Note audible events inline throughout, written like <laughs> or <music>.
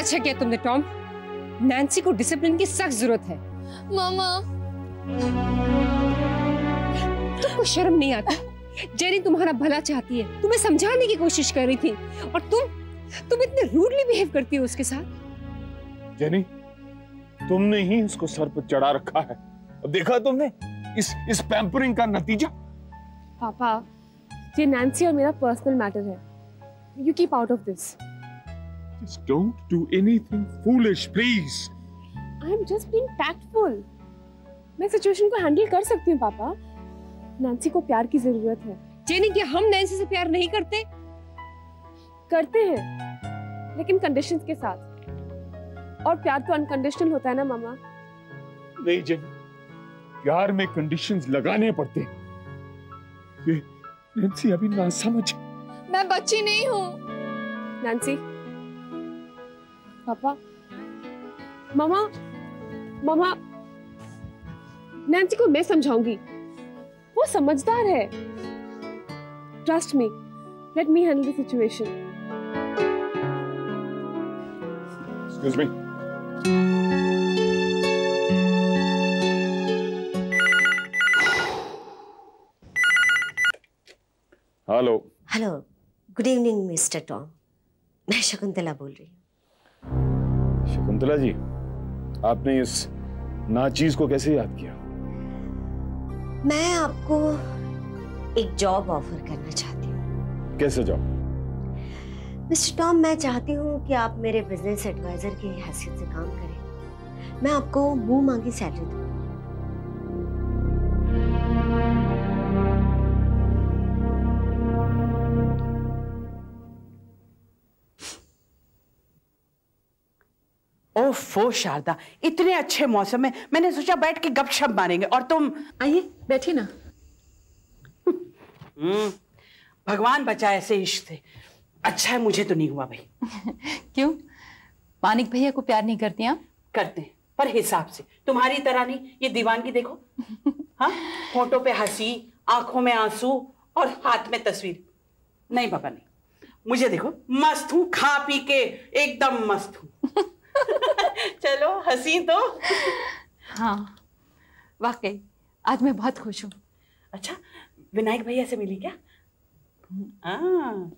अच्छा किया तुमने टॉम। नैन्सी को डिसिप्लिन की सख्त ज़रूरत है। मामा। तुमको शर्म नहीं आती? जेनी तुम्हारा भला चाहती है। तुम्हें समझाने की कोशिश कर रही थी। और तुम तुम इतने रूडली बिहेव करती हो उसके साथ। जेनी तुमने ही इसको सर पर चढ़ा रखा है। अब देखा तुमने? इस इस पैम्परिंग का नतीजा? पापा ये नैन्सी और मेरा पर्सनल मैटर है। You keep out of this Just don't do anything foolish, please. I am just being tactful मैं सिचुएशन को हैंडल कर सकती हूँ पापा। नैन्सी को प्यार की ज़रूरत है। जेनी क्या हम नैन्सी से प्यार नहीं करते? करते हैं लेकिन कंडीशंस के साथ। और प्यार तो अनकंडीशनल होता है ना मामा? नहीं जेनी प्यार में कंडीशंस लगाने पड़ते हैं। ये नैन्सी अभी ना समझ मैं बच्ची नहीं हूँ। नैन्सी पापा। मामा मामा नैन्सी को मैं समझाऊँगी। वो समझदार है। Trust me let me handle the situation Excuse me. Hello hello good evening mister Tom मैं शकुंतला बोल रही हूँ। शकुंतला जी आपने इस नाचीज को कैसे याद किया? मैं आपको एक जॉब ऑफ़र करना चाहती हूँ। कैसे जॉब मिस्टर टॉम मैं चाहती हूँ कि आप मेरे बिज़नेस एडवाइजर की हैसियत से काम करें। मैं आपको मुँह मांगी सैलरी दूँ ओफो शारदा इतने अच्छे मौसम में मैंने सोचा बैठ के गपशप मारेंगे। और तुम? आइए बैठिए ना। हम्म, भगवान बचा ऐसे इश्क से। अच्छा है मुझे तो नहीं हुआ भाई। <laughs> क्यों? मानिक भैया को प्यार नहीं करती आप? करते हैं पर हिसाब से। तुम्हारी तरह नहीं ये दीवानगी देखो। <laughs> हाँ फ़ोटो पे हँसी आँखों में आँसू और हाथ में तस्वीर। नहीं बाबा नहीं। मुझे देखो मस्त हूँ खा पी के एकदम मस्त हूँ। <laughs> <laughs> चलो हँसी तो। हाँ वाकई आज मैं बहुत खुश हूँ। अच्छा विनायक भैया से मिली क्या? हाँ।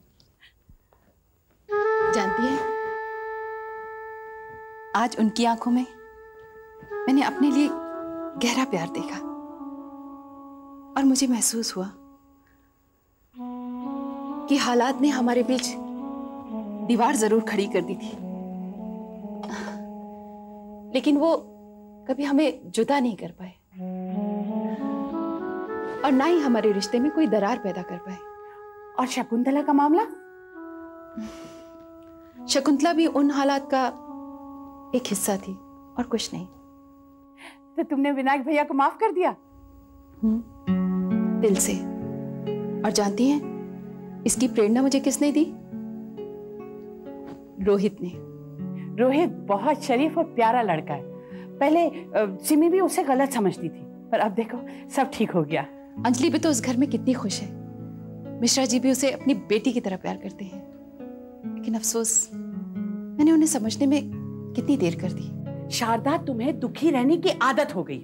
जानती है? आज उनकी आँखों में मैंने अपने लिए गहरा प्यार देखा और मुझे महसूस हुआ कि हालात ने हमारे बीच दीवार ज़रूर खड़ी कर दी थी। लेकिन वो कभी हमें जुदा नहीं कर पाए। और ना ही हमारे रिश्ते में कोई दरार पैदा कर पाए। और शकुंतला का मामला? शकुंतला भी उन हालात का एक हिस्सा थी और कुछ नहीं। तो तुमने विनायक भैया को माफ़ कर दिया? दिल से। और जानती हैं इसकी प्रेरणा मुझे किसने दी? रोहित ने। रोहित बहुत शरीफ और प्यारा लड़का है। पहले सिमी भी उसे गलत समझती थी पर अब देखो सब ठीक हो गया। अंजलि भी तो उस घर में कितनी खुश है। मिश्रा जी भी उसे अपनी बेटी की तरह प्यार करते हैं। लेकिन अफसोस मैंने उन्हें समझने में कितनी देर कर दी। शारदा तुम्हें दुखी रहने की आदत हो गई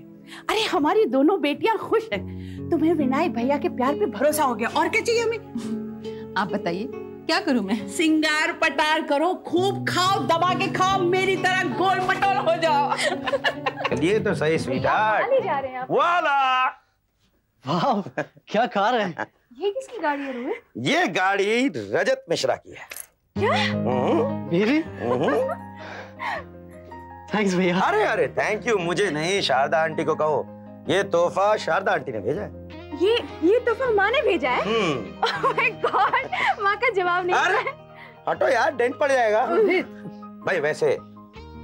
अरे हमारी दोनों बेटियाँ खुश हैं। तुम्हें विनायक भैया के प्यार पे भरोसा हो गया। और क्या चाहिए हमें? आप बताइए क्या करूँ मैं? सिंगार पटार करो खूब खाओ दबा के खाओ मेरी तरह गोल मटोल हो जाओ। ये तो सही स्वीट हार्ट जा रहे हैं आप। वाला। वाह क्या कार है? ये किसकी गाड़ी है रोहित? ये गाड़ी रजत मिश्रा की है। हम्म, मेरी? हम्म। थैंक्स भैया। अरे अरे थैंक यू मुझे नहीं शारदा आंटी को कहो। ये तोहफा शारदा आंटी ने भेजा है। ये ये तोहफा माँ ने भेजा है? हम्म, Oh माँ का जवाब नहीं अरे हटो यार डेंट पड़ जाएगा। <laughs> भाई वैसे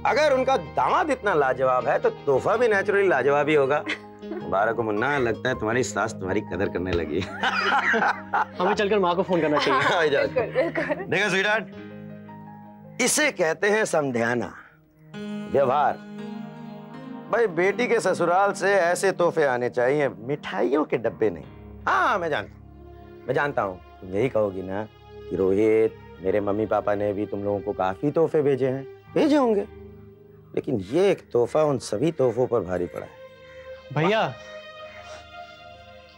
अगर उनका दामाद इतना लाजवाब है तो तोहफा भी नेचुरली लाजवाब ही होगा। <laughs> मुबारक हो मुन्ना लगता है तुम्हारी सास तुम्हारी कदर करने लगी। <laughs> हमें चलकर माँ को फ़ोन करना चाहिए। देखो स्वीटार्ट इसे कहते हैं समझाना। व्यवहार। भाई बेटी के ससुराल से ऐसे तोहफे आने चाहिए। मिठाइयों के डब्बे नहीं। हाँ मैं जानता हूँ। मैं जानता हूँ। तुम यही कहोगी ना कि रोहित मेरे मम्मी पापा ने भी तुम लोगों को काफ़ी तोहफे भेजे हैं। भेजे होंगे। लेकिन ये एक तोहफा उन सभी तोहफों पर भारी पड़ा है। भैया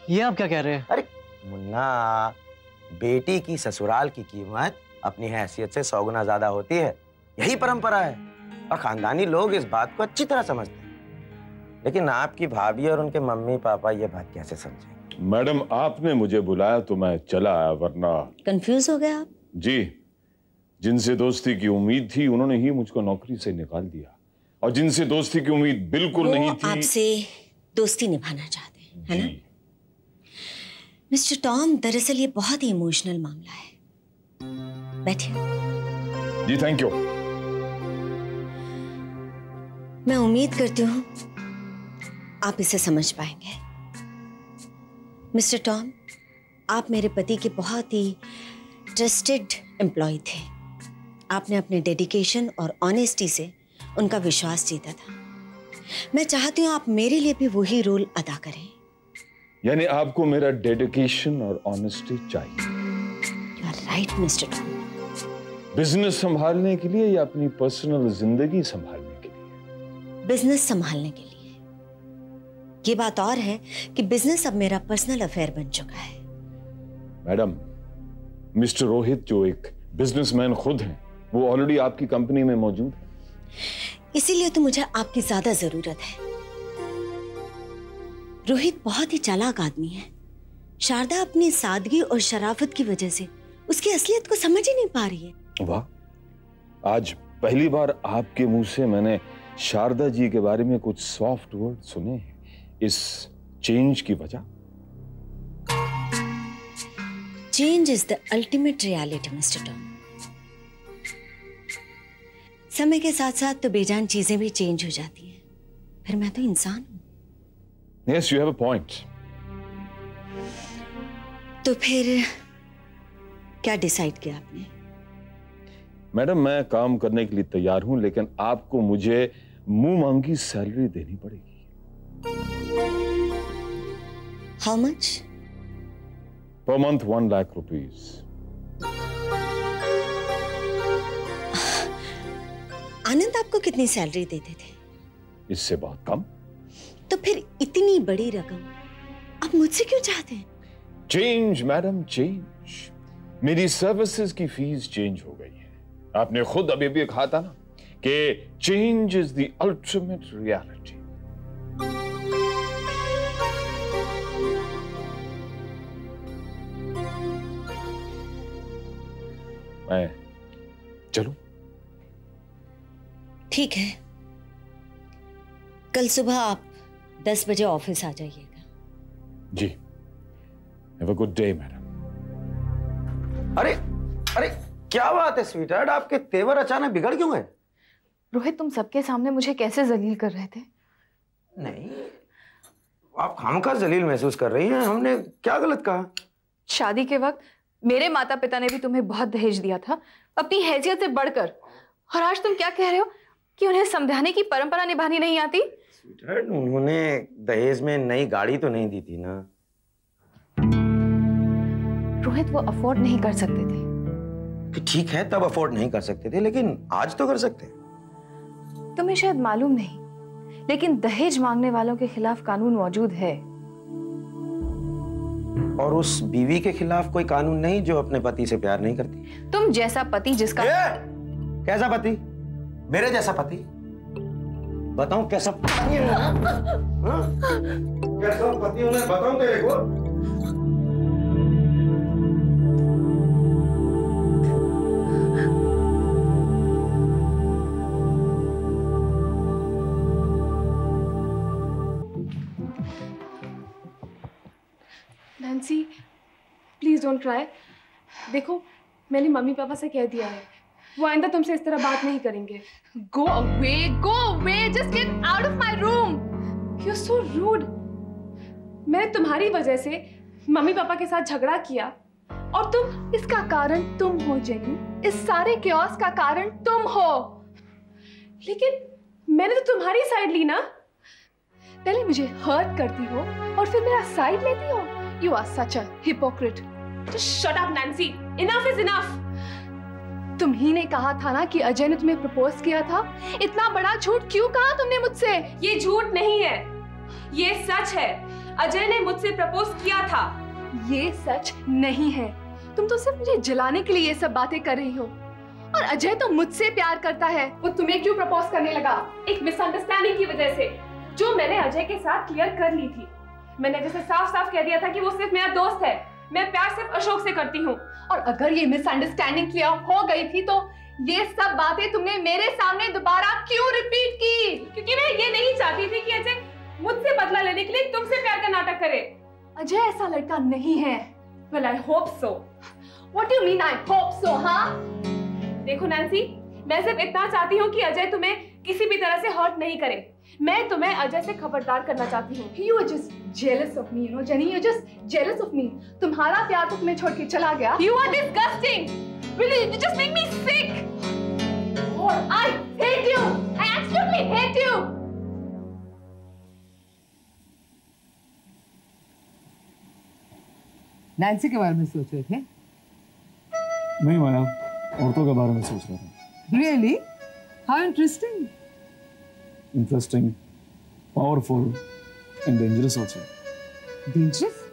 ये आप क्या कह रहे हैं? अरे मुन्ना बेटी की ससुराल की कीमत अपनी हैसियत से सौ गुना ज़्यादा होती है। यही परंपरा है। और खानदानी लोग इस बात को अच्छी तरह समझते हैं। लेकिन आपकी भाभी और उनके मम्मी पापा ये बात कैसे समझे? मैडम आपने मुझे बुलाया तो मैं चला आया वरना कंफ्यूज हो गए आप? जी। जिनसे दोस्ती की उम्मीद थी उन्होंने ही मुझको नौकरी से निकाल दिया। और जिनसे दोस्ती की उम्मीद बिल्कुल नहीं थी आपसे दोस्ती निभाना चाहते हैं है ना? मिस्टर टॉम दरअसल ये बहुत ही इमोशनल मामला है। बैठिए। जी थैंक यू। मैं उम्मीद करती हूँ आप इसे समझ पाएँगे। मिस्टर टॉम आप मेरे पति के बहुत ही ट्रस्टेड एम्प्लॉय थे। आपने अपने डेडिकेशन और ऑनेस्टी से उनका विश्वास जीता था। मैं चाहती हूँ आप मेरे लिए भी वही रोल अदा करें। यानी आपको मेरा डेडिकेशन और ऑनेस्टी चाहिए। You are right mister Tom. Business संभालने के लिए या अपनी पर्सनल ज़िंदगी संभालने के लिए? बिज़नेस संभालने के लिए। ये बात और है कि बिज़नेस अब मेरा पर्सनल अफेयर बन चुका है। मैडम मिस्टर रोहित जो एक बिजनेसमैन खुद हैं वो ऑलरेडी आपकी कंपनी में मौजूद है। इसीलिए तो मुझे आपकी ज़्यादा ज़रूरत है। रोहित बहुत ही चालाक आदमी है। शारदा अपनी सादगी और शराफत की वजह से उसकी असलियत को समझ ही नहीं पा रही है। वाह आज पहली बार आपके मुँह से मैंने शारदा जी के बारे में कुछ सॉफ्ट वर्ड सुने हैं। इस चेंज की वजह? Change is the ultimate reality mister Tom समय के साथ साथ तो बेजान चीज़ें भी चेंज हो जाती हैं। फिर मैं तो इंसान हूँ। Yes you have a point तो फिर क्या डिसाइड किया आपने? मैडम मैं काम करने के लिए तैयार हूँ लेकिन आपको मुझे मुँह मांगी सैलरी देनी पड़ेगी। How much per month one lakh rupees Anand आपको कितनी सैलरी देते थे? इससे बहुत कम। तो फिर इतनी बड़ी रकम आप मुझसे क्यों चाहते हैं? चेंज मैडम चेंज मेरी सर्विसेज़ की फ़ीस चेंज हो गई है। आपने खुद अभी अभी कहा था ना कि change is the ultimate reality मैं चलूँ। ठीक है। कल सुबह आप दस बजे ऑफ़िस आ जाइएगा। जी। Have a good day madam अरे अरे क्या बात है स्वीटहार्ट आपके तेवर अचानक बिगड़ क्यों गए? रोहित तुम सबके सामने मुझे कैसे जलील कर रहे थे? नहीं आप खामखा जलील महसूस कर रही हैं। हमने क्या गलत कहा? शादी के वक्त मेरे माता पिता ने भी तुम्हें बहुत दहेज दिया था। अपनी हैसियत से बढ़कर। और आज तुम क्या कह रहे हो? कि उन्हें समझाने की परंपरा निभानी नहीं आती? उन्होंने दहेज में नई गाड़ी तो नहीं दी थी ना। रोहित वो अफोर्ड नहीं कर सकते थे। ठीक है तब अफोर्ड नहीं कर सकते थे लेकिन आज तो कर सकते। तुम्हें शायद मालूम नहीं लेकिन दहेज मांगने वालों के खिलाफ कानून मौजूद है। और उस बीवी के खिलाफ कोई कानून नहीं जो अपने पति से प्यार नहीं करती। तुम जैसा पति जिसका ए! कैसा पति? मेरे जैसा पति? बताऊँ कैसा पति हाँ? कैसा पति हूँ बताऊँ तेरे को? डोंट ट्राई देखो मैंने मम्मी पापा से कह दिया है वो आइंदा तुमसे इस तरह बात नहीं करेंगे। Go away, go away, just get out of my room. You so rude मैंने तुम्हारी वजह से मम्मी पापा के साथ झगड़ा किया और तुम इसका कारण तुम हो जेनी। इस सारे क्योस का कारण तुम हो। लेकिन मैंने तो तुम्हारी साइड ली ना। पहले मुझे हर्ट करती हो और फिर मेरा साइड लेती हो। You are such a hypocrite Just shut up, Nancy. Enough is enough. तुम ही ने कहा था ना कि अजय ने तुम्हें प्रपोज किया था? इतना बड़ा झूठ क्यों कहा तुमने मुझसे? ये झूठ नहीं है। ये सच है। अजय ने मुझसे प्रपोज किया था। ये सच नहीं है। तुम तो सिर्फ़ मुझे जलाने के लिए ये सब बातें कर रही हो। और अजय तो मुझसे प्यार करता है। वो तुम्हें क्यों प्रपोज करने लगा? एक मिसअंडरस्टैंडिंग की वजह से। जो मैंने अजय के साथ क्लियर कर ली थी। मैंने जैसे साफ़ साफ़ कह दिया था कि वो सिर्फ़ मेरा दोस्त है। मैं प्यार सिर्फ़ अशोक से करती हूँ। और अगर ये मिसअंडरस्टैंडिंग क्लियर हो गई थी तो ये सब बातें तुमने मेरे सामने दोबारा क्यों रिपीट की? क्योंकि मैं ये नहीं चाहती थी कि अजय मुझसे बदला लेने के लिए तुमसे प्यार का नाटक करे। अजय ऐसा लड़का नहीं है। Well I hope so what you mean I hope so हाँ? देखो नैन्सी मैं सिर्फ़ इतना चाहती हूँ कि अजय तुम्हें किसी भी तरह से हर्ट नहीं करे। मैं तुम्हें अजय से खबरदार करना चाहती हूँ। You are just jealous of me no Jenny you just jealous of me तुम्हारा प्यार तो तुम्हें छोड़ के चला गया। You are disgusting will you just make me sick और I hate you I absolutely hate you Nancy के बारे में सोच रहे थे? नहीं माया औरतों के बारे में सोच रहे थे। Really how interesting? Interesting powerful and dangerous also dangerous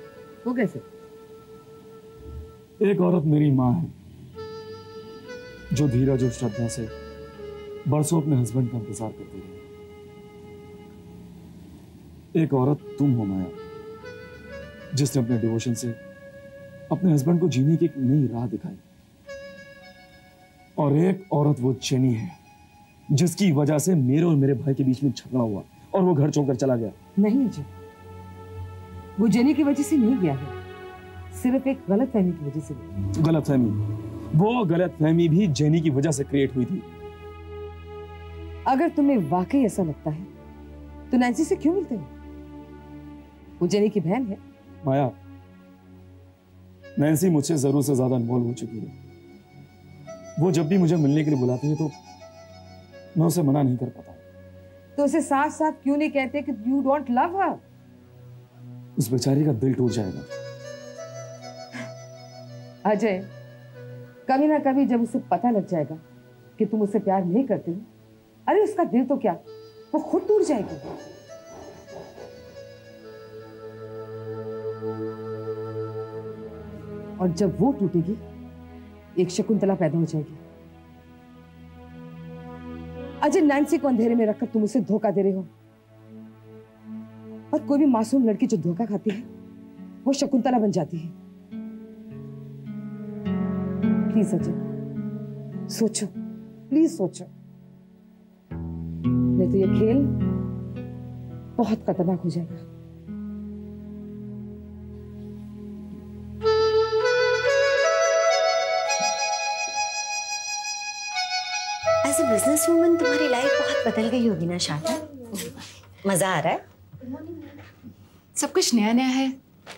वो कैसे एक औरत मेरी माँ है जो धीरज और श्रद्धा से बरसों अपने हस्बैंड का इंतज़ार करती रही एक औरत तुम हो माया जिसने अपने डिवोशन से अपने हस्बैंड को जीने की एक नई राह दिखाई। और एक औरत वो चेनी है जिसकी वजह से मेरे और मेरे भाई के बीच में झगड़ा हुआ और वो घर छोड़कर चला गया। नहीं अजय वो जेनी की वजह से नहीं गया है। सिर्फ़ एक गलत फहमी की वजह से गलत फहमी वो गलत फहमी भी जेनी की वजह से क्रिएट हुई थी। अगर तुम्हें वाकई ऐसा लगता है तो नैन्सी से क्यों मिलते हो? वो जेनी की बहन है। माया नैन्सी मुझसे ज़रूरत से ज़्यादा इन्वॉल्व हो चुकी है। वो जब भी मुझे मिलने के लिए बुलाती है तो मैं उसे मना नहीं कर पाता। तो उसे साफ़ साफ़ क्यों नहीं कहते कि यू डोंट लव हर उस बेचारी का दिल टूट जाएगा। अजय कभी ना कभी जब उसे पता लग जाएगा कि तुम उसे प्यार नहीं करते हो अरे उसका दिल तो क्या? वो खुद टूट जाएगी। और जब वो टूटेगी एक शकुंतला पैदा हो जाएगी। अजय नैन्सी को अंधेरे में रखकर तुम उसे धोखा दे रहे हो? और कोई भी मासूम लड़की जो धोखा खाती है, वो शकुंतला बन जाती है। प्लीज़ अजय, सोचो, प्लीज़ सोचो। नहीं तो ये खेल बहुत खतरनाक हो जाएगा। बिज़नेस वूमन तुम्हारी लाइफ बहुत बदल गई होगी ना शारदा मज़ा आ रहा है? सब कुछ नया नया है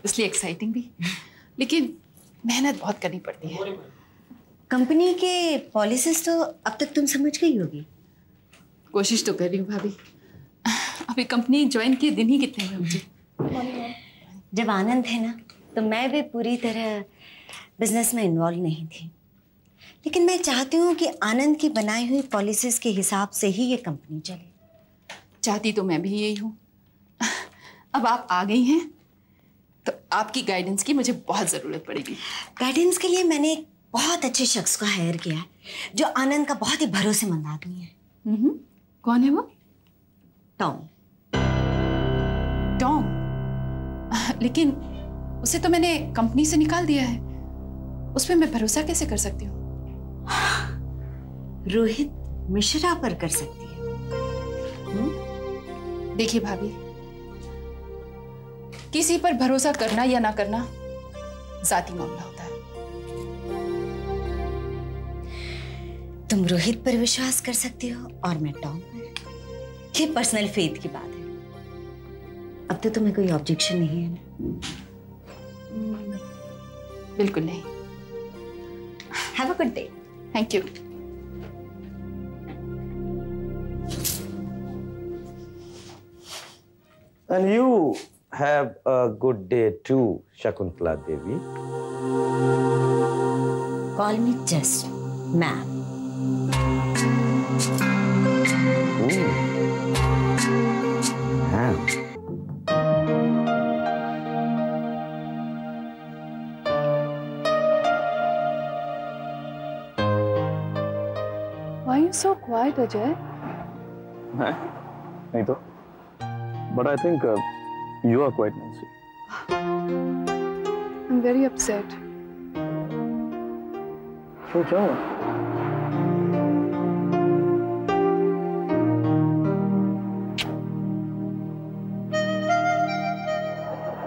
इसलिए एक्साइटिंग भी। लेकिन मेहनत बहुत करनी पड़ती है। कंपनी के पॉलिसीज़ तो अब तक तुम समझ गई होगी। कोशिश तो कर रही हूँ भाभी। अभी कंपनी ज्वाइन किए दिन ही कितने हुए मुझे। जब आनंद है ना तो मैं भी पूरी तरह बिज़नेस में इन्वॉल्व नहीं थी। लेकिन मैं चाहती हूँ कि आनंद की बनाई हुई पॉलिसीज़ के हिसाब से ही ये कंपनी चले। चाहती तो मैं भी यही हूँ। अब आप आ गई हैं तो आपकी गाइडेंस की मुझे बहुत ज़रूरत पड़ेगी। गाइडेंस के लिए मैंने एक बहुत अच्छे शख्स को हायर किया है जो आनंद का बहुत ही भरोसेमंद आदमी है। हम्म, कौन है वो? टॉम टॉम लेकिन उसे तो मैंने कंपनी से निकाल दिया है। उस पर मैं भरोसा कैसे कर सकती हूँ? रोहित मिश्रा पर कर सकती है। देखिए भाभी किसी पर भरोसा करना या ना करना जाती मामला होता है। तुम रोहित पर विश्वास कर सकती हो और मैं टॉम पर। ये पर्सनल फेथ की बात है। अब तो तुम्हें कोई ऑब्जेक्शन नहीं है ना? बिल्कुल नहीं। Have a good day Thank you. And you have a good day too, Shakuntala Devi. Call me just ma'am. so quiet, Ajay? मैं नहीं तो but I think you are quite Nancy I'm very upset. क्यों क्या हुआ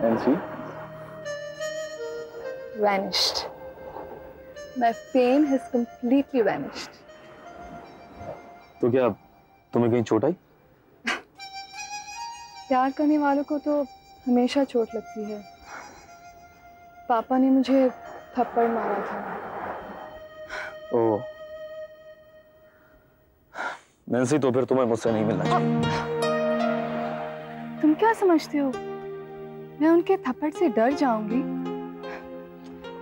Nancy Vanished. My pain has completely vanished. तो क्या तुम्हें कहीं चोट आई? प्यार करने वालों को तो हमेशा चोट लगती है। पापा ने मुझे थप्पड़ मारा था। ओ। नैंसी तो फिर तुम्हें मुझसे नहीं मिलना। चाहिए तुम क्या समझते हो? मैं उनके थप्पड़ से डर जाऊँगी।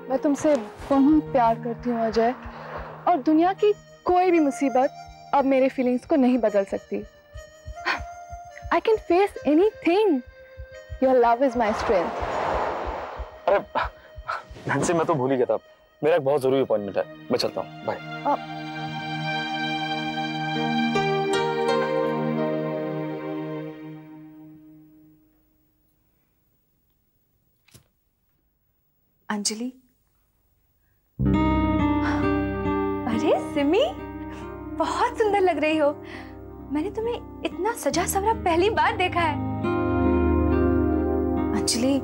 मैं तुमसे बहुत प्यार करती हूँ अजय। और दुनिया की कोई भी मुसीबत अब मेरे फीलिंग्स को नहीं बदल सकती। I can face anything your love is my strength अरे मैं तो भूल ही गया था। मेरा एक बहुत ज़रूरी अपॉइंटमेंट है। मैं चलता हूँ। बाय अंजलि? अरे सिमी? बहुत सुंदर लग रही हो। मैंने तुम्हें इतना सजा सवरा पहली बार देखा है। अंजलि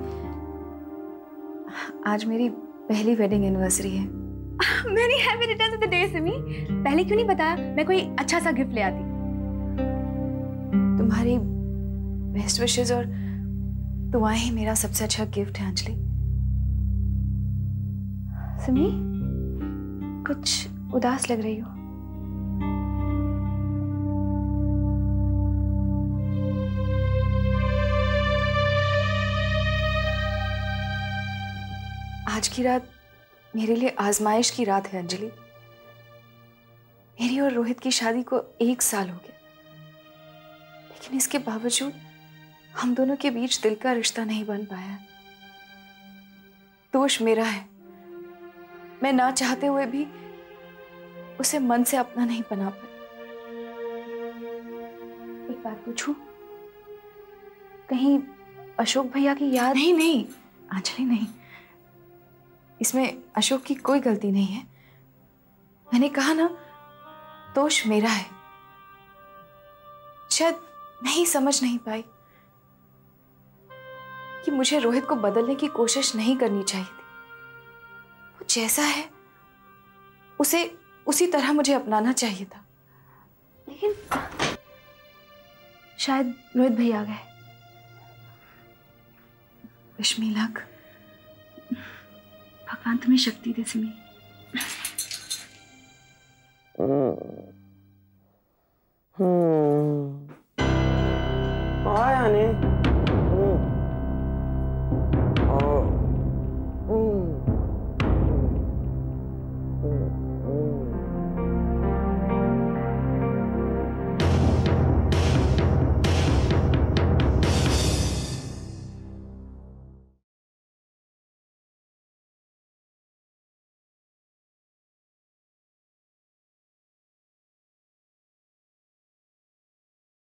आज मेरी पहली वेडिंग एनिवर्सरी है। <laughs> मेरी happy returns of the day Simi पहले क्यों नहीं बताया? मैं कोई अच्छा सा गिफ्ट ले आती। तुम्हारी बेस्ट विशेस और दुआएँ ही मेरा सबसे अच्छा गिफ्ट है अंजलि। सिमी कुछ उदास लग रही हो? आज की रात मेरे लिए आजमाइश की रात है अंजलि। मेरी और रोहित की शादी को एक साल हो गया। लेकिन इसके बावजूद हम दोनों के बीच दिल का रिश्ता नहीं बन पाया। दोष मेरा है। मैं ना चाहते हुए भी उसे मन से अपना नहीं बना पाई। एक बात पूछूँ? कहीं अशोक भैया की याद? नहीं नहीं। अंजलि नहीं। इसमें अशोक की कोई गलती नहीं है। मैंने कहा ना, दोष मेरा है। शायद नहीं समझ नहीं पाई कि मुझे रोहित को बदलने की कोशिश नहीं करनी चाहिए थी। वो जैसा है, उसे, उसी तरह मुझे अपनाना चाहिए था। लेकिन शायद रोहित भैया गए। लक भगवान तुम्हें शक्ति दे सिमी